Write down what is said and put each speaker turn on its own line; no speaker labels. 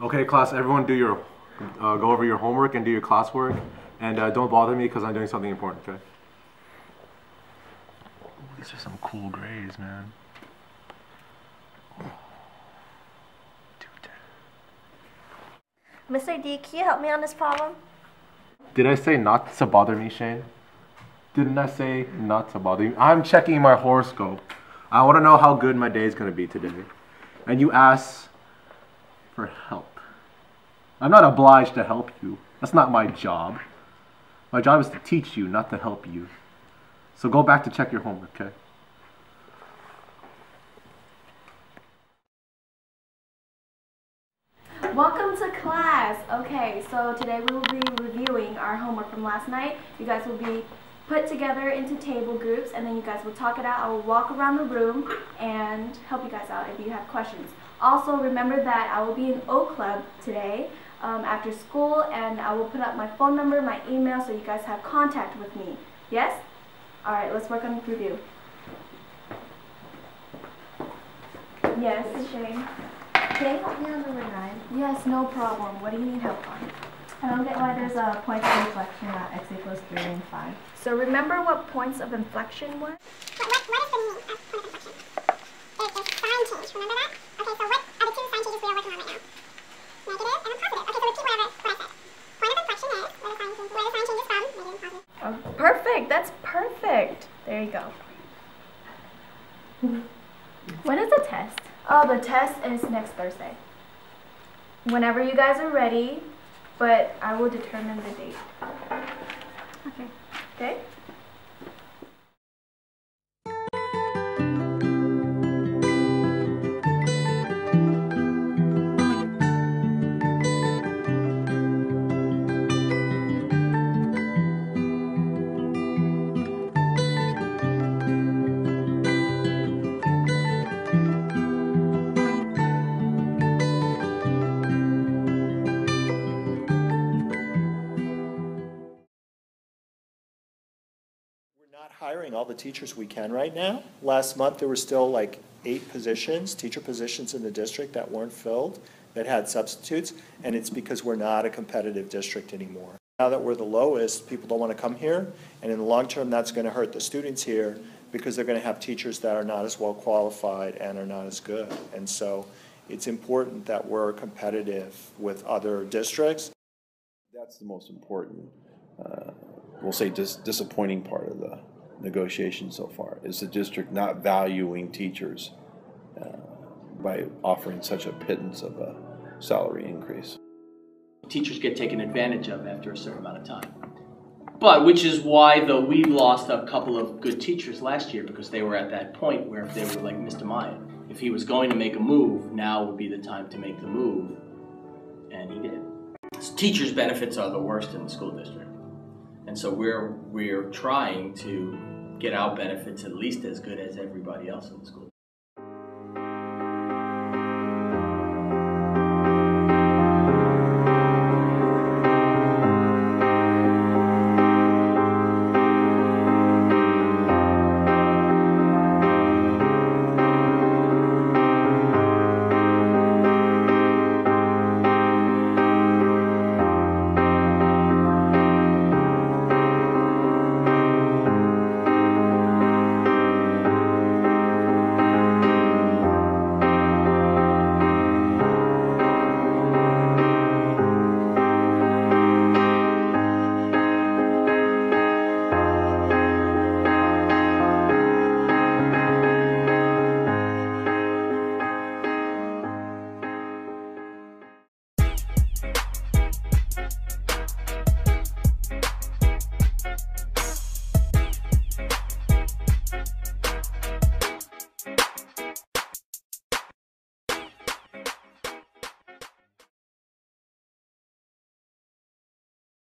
Okay, class, everyone do your, uh, go over your homework and do your classwork. And uh, don't bother me because I'm doing something important, okay? these are some cool grades, man.
Mr. D, can you help me on this problem?
Did I say not to bother me, Shane? Didn't I say not to bother you? I'm checking my horoscope. I want to know how good my day is going to be today. And you ask for help. I'm not obliged to help you. That's not my job. My job is to teach you, not to help you. So go back to check your homework, okay?
Welcome to class. Okay, so today we will be reviewing our homework from last night. You guys will be put together into table groups and then you guys will talk it out. I will walk around the room and help you guys out if you have questions. Also, remember that I will be in O Club today um, after school and I will put up my phone number, my email, so you guys have contact with me. Yes? Alright, let's work on the review. Yes, Shane?
Can you help me on number nine?
Yes, no problem. What do you need help on?
I don't get why there's a point of inflection at x equals 3 and 5.
So remember what points of inflection were?
What, what, what is the meaning of point of inflection? There's, there's sign change, remember that? Okay, so what are the two sign changes we are working on right now? Negative and a positive. Okay, so repeat whatever what I said. Point of inflection is where the sign, change, where the sign changes from, negative and positive.
Oh, perfect. That's perfect. There you go.
When is the test?
Oh, the test is next Thursday. Whenever you guys are ready, but I will determine the date.
Okay.
Okay?
Not hiring all the teachers we can right now. Last month, there were still like eight positions, teacher positions in the district that weren't filled, that had substitutes, and it's because we're not a competitive district anymore. Now that we're the lowest, people don't want to come here, and in the long term, that's going to hurt the students here because they're going to have teachers that are not as well qualified and are not as good. And so it's important that we're competitive with other districts.
That's the most important, uh, we'll say dis- disappointing part of the negotiation so far, is the district not valuing teachers uh, by offering such a pittance of a salary increase.
teachers get taken advantage of after a certain amount of time. But which is why though we lost a couple of good teachers last year because they were at that point where if they were like Mr. Maya, if he was going to make a move, now would be the time to make the move, and he did. Teachers' benefits are the worst in the school district, and so we're we're trying to get our benefits at least as good as everybody else in the school